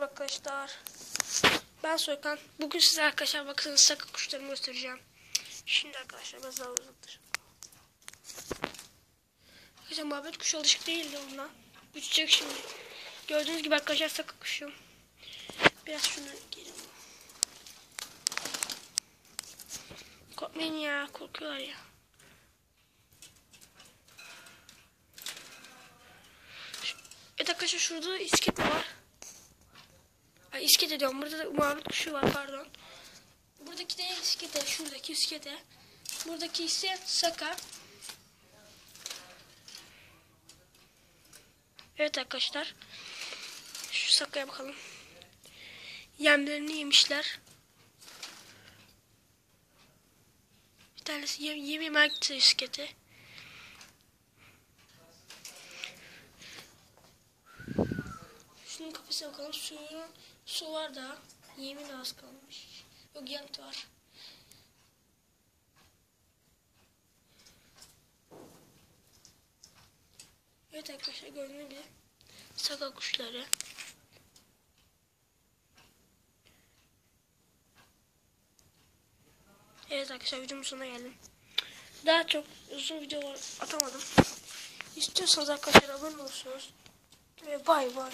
merhaba arkadaşlar. Ben Soykan. Bugün size arkadaşlar bakın sakın kuşlarımı göstereceğim. Şimdi arkadaşlar biraz daha uzaktır. Arkadaşlar muhabbet kuşu alışık değildi onunla. Uçacak şimdi. Gördüğünüz gibi arkadaşlar sakın kuşum. Biraz şunu gelin. Korkmayın ya korkuyorlar ya. Evet arkadaşlar şurada isket var. Ay isket diyorum. Burada da muhabbet kuşu var pardon. Buradaki de iskete. Şuradaki iskete. Buradaki ise saka. Evet arkadaşlar. Şu sakaya bakalım. Yemlerini yemişler. Bir tanesi yem, yem yemeye gitti iskete. Şunun kafesine bakalım. Suyu, su var da. Yemin az kalmış. Yok yanıt var. Evet arkadaşlar gördüğünüz gibi saka kuşları. Evet arkadaşlar videomun sonuna geldim. Daha çok uzun videolar atamadım. İstiyorsanız arkadaşlar abone olursunuz. Ve bay bay.